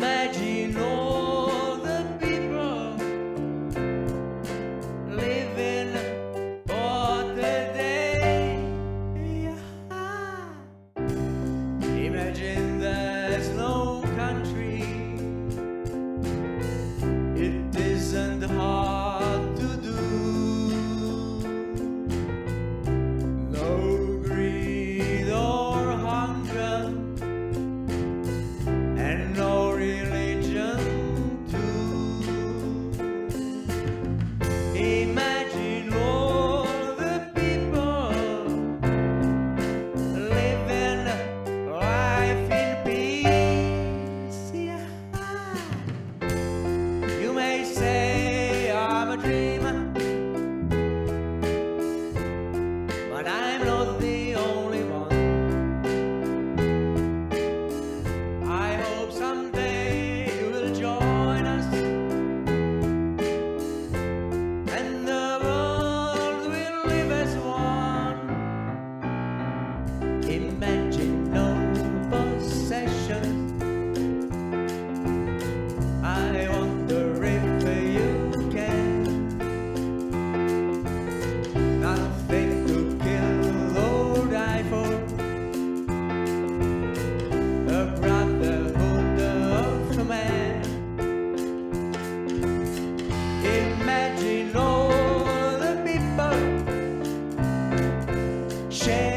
Imagine all the people living for today. Imagine. I wonder you can. Nothing to kill or die for. A brotherhood of man. Imagine all the people Share